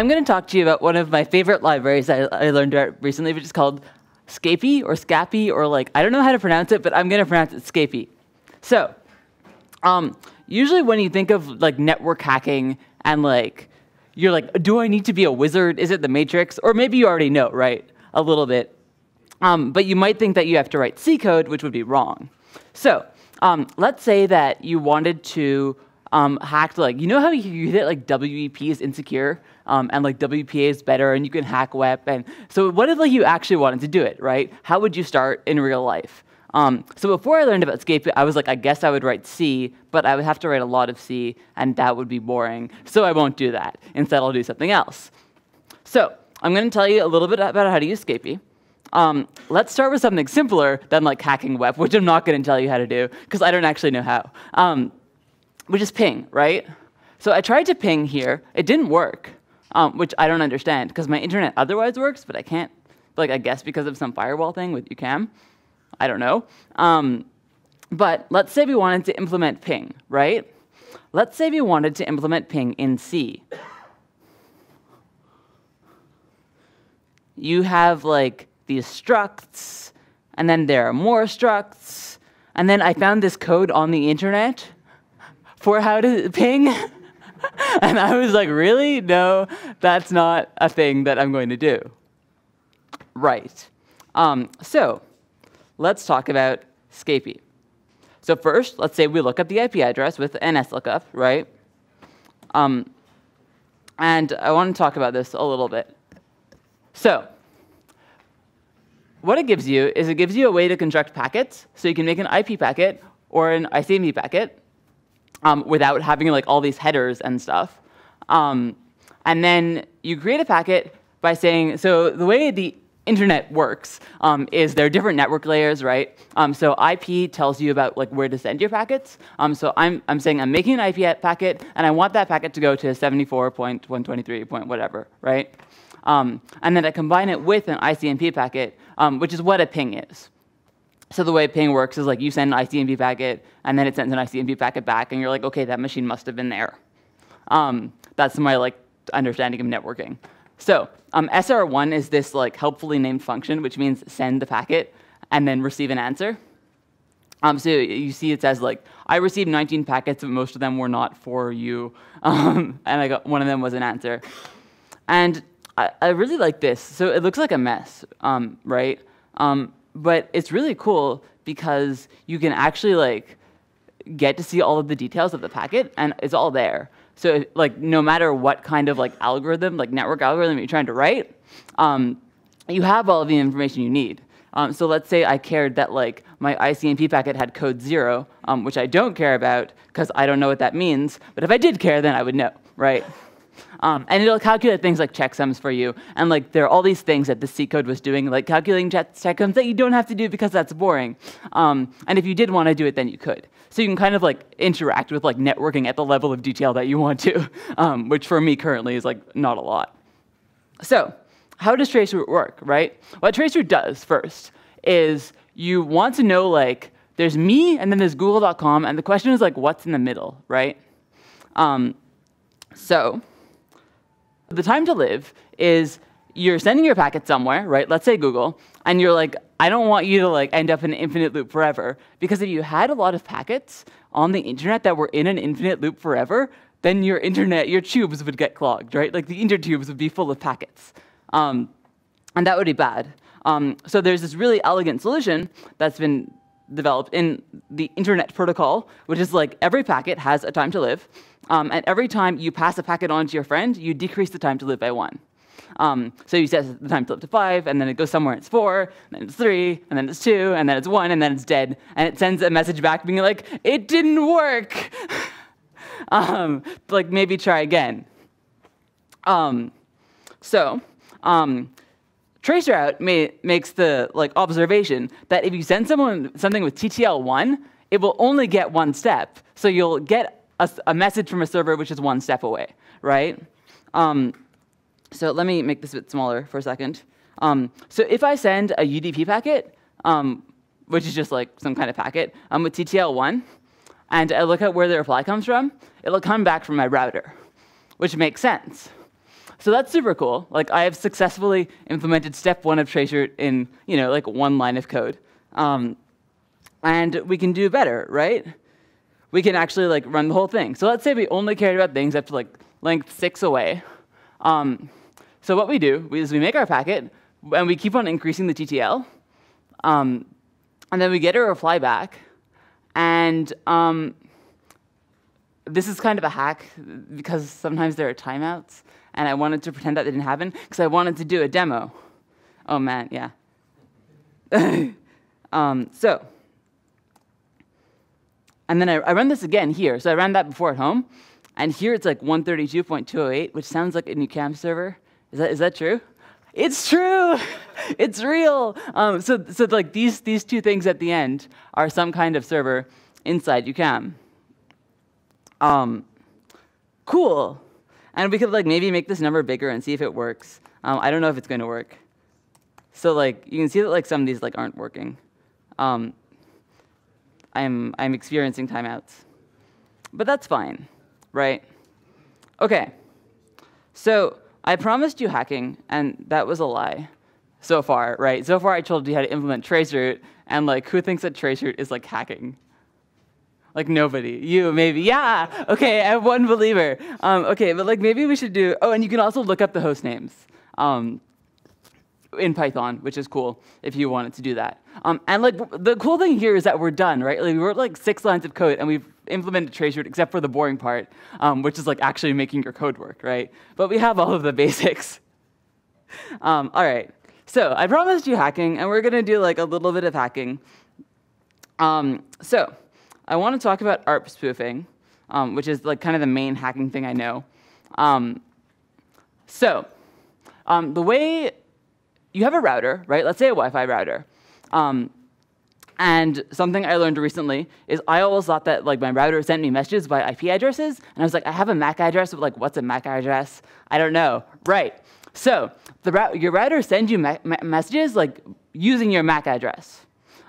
I'm going to talk to you about one of my favorite libraries I, I learned about recently, which is called Scapy or Scapy or like, I don't know how to pronounce it, but I'm going to pronounce it Scapy. So, um, usually when you think of like network hacking and like, you're like, do I need to be a wizard? Is it the Matrix? Or maybe you already know, right? A little bit. Um, but you might think that you have to write C code, which would be wrong. So um, let's say that you wanted to um, hack, like, you know how you hit like WEP is insecure um, and like WPA is better and you can hack WEP. And so what if like you actually wanted to do it, right? How would you start in real life? Um, so before I learned about Scapy, I was like, I guess I would write C, but I would have to write a lot of C, and that would be boring. So I won't do that. Instead, I'll do something else. So I'm going to tell you a little bit about how to use Scapy. Um, let's start with something simpler than like hacking WEP, which I'm not going to tell you how to do because I don't actually know how, um, which is ping, right? So I tried to ping here. It didn't work, um, which I don't understand because my internet otherwise works, but I can't, like I guess because of some firewall thing with UQAM, I don't know. Um, but let's say we wanted to implement ping, right? Let's say we wanted to implement ping in C. You have like these structs, and then there are more structs, and then I found this code on the internet for how to ping. and I was like, really? No, that's not a thing that I'm going to do. Right. Um, so let's talk about Scapy. So first, let's say we look up the IP address with nslookup, right? Um, and I want to talk about this a little bit. So what it gives you is it gives you a way to construct packets. So you can make an IP packet or an ICMP packet um, without having like all these headers and stuff. Um, and then you create a packet by saying, so the way the internet works um, is there are different network layers, right? Um, so IP tells you about like where to send your packets. Um, so I'm, I'm saying I'm making an IP packet, and I want that packet to go to 74.123. Point whatever, right? Um, and then I combine it with an ICMP packet, um, which is what a ping is. So the way ping works is like you send an ICMP packet, and then it sends an ICMP packet back, and you're like, okay, that machine must have been there. Um, that's my like understanding of networking. So um, SR1 is this like helpfully named function, which means send the packet and then receive an answer. Um, so you see it says like, I received 19 packets, but most of them were not for you. Um, and I got, one of them was an answer. And I, I really like this. So it looks like a mess, um, right? Um, but it's really cool because you can actually like get to see all of the details of the packet, and it's all there. So like no matter what kind of like algorithm, like network algorithm you're trying to write, um, you have all of the information you need. Um, so let's say I cared that like my ICMP packet had code zero, um, which I don't care about because I don't know what that means. But if I did care, then I would know, right? Um, and it'll calculate things like checksums for you. And like there are all these things that the C code was doing, like calculating checksums that you don't have to do because that's boring. Um, and if you did want to do it, then you could. So you can kind of like interact with like networking at the level of detail that you want to, um, which for me currently is like not a lot. So how does traceroute work, right? What traceroute does first is you want to know like there's me and then there's google.com and the question is like what's in the middle, right? Um, so the time to live is you're sending your packet somewhere, right? Let's say Google, and you're like, I don't want you to like end up in an infinite loop forever. Because if you had a lot of packets on the internet that were in an infinite loop forever, then your internet, your tubes would get clogged, right? Like the intertubes would be full of packets. Um, and that would be bad. Um, so there's this really elegant solution that's been developed in the internet protocol, which is like every packet has a time to live. Um, and every time you pass a packet on to your friend, you decrease the time to live by one. Um, so you set the time to live to five, and then it goes somewhere, it's four, and then it's three, and then it's two, and then it's one, and then it's dead. And it sends a message back being like, it didn't work. um, like maybe try again. Um, so um, traceroute may, makes the like observation that if you send someone something with TTL1, it will only get one step. So you'll get a, a, message from a server which is one step away, right? Um, so let me make this a bit smaller for a second. Um, so if I send a UDP packet, um, which is just like some kind of packet, um, with TTL1, and I look at where the reply comes from, it'll come back from my router, which makes sense. So that's super cool. Like I have successfully implemented step one of traceroute in you know like one line of code, um, and we can do better, right? We can actually like run the whole thing. So let's say we only cared about things up to like length six away. Um, so what we do is we make our packet and we keep on increasing the TTL, um, and then we get a reply back, and um, this is kind of a hack because sometimes there are timeouts, and I wanted to pretend that didn't happen because I wanted to do a demo. Oh man, yeah. um, so, and then I, I, run this again here. So I ran that before at home, and here it's like 132.208, which sounds like a UQAM server. Is that, is that true? It's true. it's real. Um, so, so like these, these two things at the end are some kind of server inside UQAM. Um, cool. And we could like maybe make this number bigger and see if it works. Um, I don't know if it's going to work. So like you can see that like some of these like aren't working. Um, I'm I'm experiencing timeouts, but that's fine, right? Okay. So I promised you hacking, and that was a lie. So far, right? So far, I told you how to implement traceroute, and like, who thinks that traceroute is like hacking? Like nobody. You maybe. Yeah. Okay. I have one believer. Um, okay, but like maybe we should do. Oh, and you can also look up the host names um, in Python, which is cool if you wanted to do that. Um, and like the cool thing here is that we're done, right? Like we wrote like six lines of code and we've implemented traceroute except for the boring part, um, which is like actually making your code work, right? But we have all of the basics. Um, all right. So I promised you hacking, and we're gonna do like a little bit of hacking. Um, so I want to talk about ARP spoofing, um, which is like kind of the main hacking thing I know. Um, so um, the way you have a router, right? Let's say a Wi-Fi router. Um, and something I learned recently is I always thought that like my router sent me messages by IP addresses, and I was like, I have a MAC address, but like, what's a MAC address? I don't know. Right. So the your router sends you messages like using your MAC address.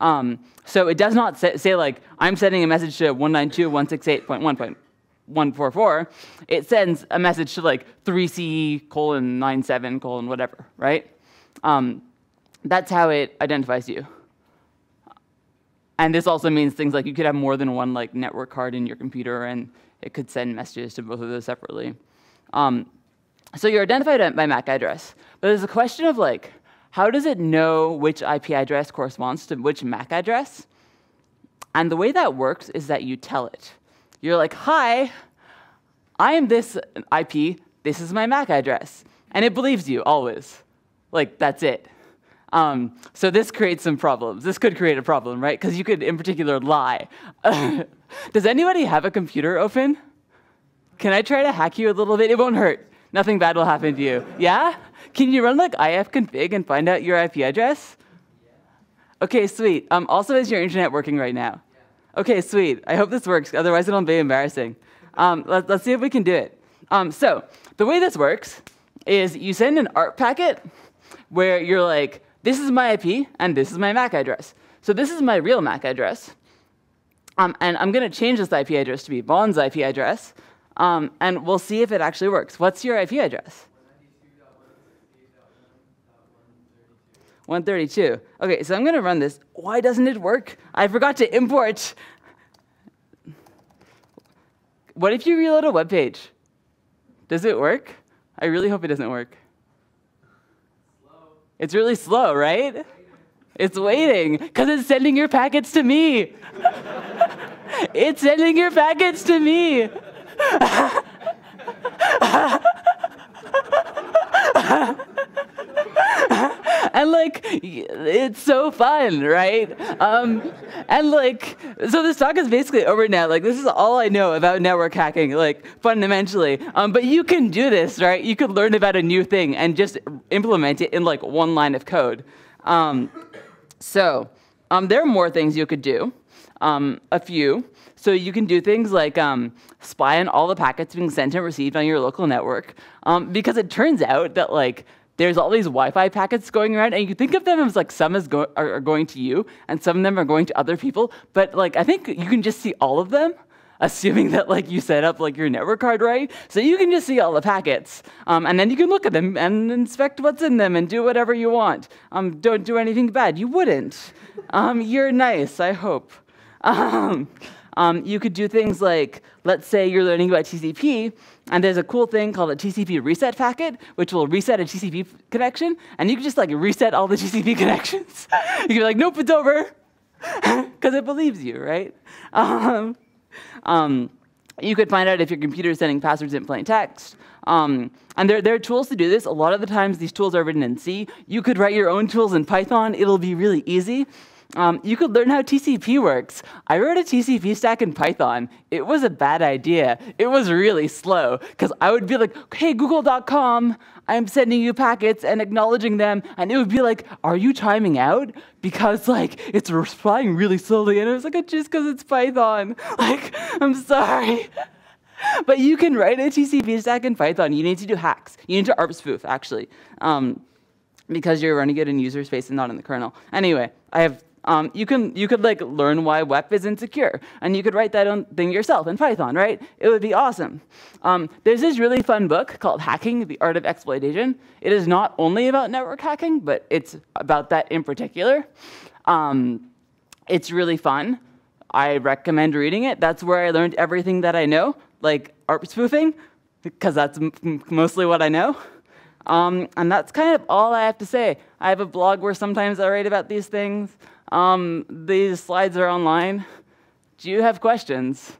Um, so it does not say, say, like, I'm sending a message to 192.168.1.144. It sends a message to like 3C colon 97 colon whatever, right? Um, that's how it identifies you. And this also means things like you could have more than one like network card in your computer and it could send messages to both of those separately. Um, so you're identified by MAC address, but there's a question of like, how does it know which IP address corresponds to which MAC address? And the way that works is that you tell it. You're like, hi, I am this IP, this is my MAC address. And it believes you always. Like, that's it. Um, so this creates some problems. This could create a problem, right? Because you could, in particular, lie. Does anybody have a computer open? Can I try to hack you a little bit? It won't hurt. Nothing bad will happen to you. Yeah? Can you run like ifconfig and find out your IP address? Okay, sweet. Um, also, is your internet working right now? Okay, sweet. I hope this works. Otherwise, it'll be embarrassing. Um, let, us see if we can do it. Um, so the way this works is you send an ARP packet where you're like, this is my IP and this is my MAC address. So this is my real MAC address. Um, and I'm going to change this IP address to be Vaughn's IP address. Um, and we'll see if it actually works. What's your IP address? 132. Okay, so I'm going to run this. Why doesn't it work? I forgot to import. What if you reload a web page? Does it work? I really hope it doesn't work. Slow. It's really slow, right? It's waiting because it's sending your packets to me. it's sending your packets to me. and like it's so fun, right? Um, and like so this talk is basically over now. Like this is all I know about network hacking, like fundamentally. Um, but you can do this, right? You could learn about a new thing and just implement it in like one line of code. Um, so um, there are more things you could do. Um, a few. So you can do things like um, spy on all the packets being sent and received on your local network, um, because it turns out that like there's all these Wi-Fi packets going around, and you think of them as like some is go- are, are, going to you, and some of them are going to other people. But like I think you can just see all of them. assuming that like you set up like your network card right. So you can just see all the packets, um, and then you can look at them and inspect what's in them and do whatever you want. Um, don't do anything bad. You wouldn't. Um, you're nice, I hope. Um, um, you could do things like, let's say you're learning about TCP, and there's a cool thing called a TCP reset packet, which will reset a TCP connection, and you can just like reset all the TCP connections. you can be like, nope, it's over, because it believes you, right? Um, um, you could find out if your computer is sending passwords in plain text. Um, and there, there are tools to do this. A lot of the times, these tools are written in C. You could write your own tools in Python. It'll be really easy. Um, you could learn how TCP works. I wrote a TCP stack in Python. It was a bad idea. It was really slow because I would be like, hey, google.com, I'm sending you packets and acknowledging them. And it would be like, are you timing out? Because like it's replying really slowly. And I was like, it's just because it's Python. Like, I'm sorry. but you can write a TCP stack in Python. You need to do hacks. You need to ARP spoof, actually. Um, because you're running it in user space and not in the kernel. Anyway, I have um, you can you could like learn why WEP is insecure, and you could write that own thing yourself in Python, right? It would be awesome. Um, there's this really fun book called Hacking: The Art of Exploitation. It is not only about network hacking, but it's about that in particular. Um, it's really fun. I recommend reading it. That's where I learned everything that I know, like ARP spoofing, because that's mostly what I know. Um, and that's kind of all I have to say. I have a blog where sometimes I write about these things. Um, these slides are online. Do you have questions?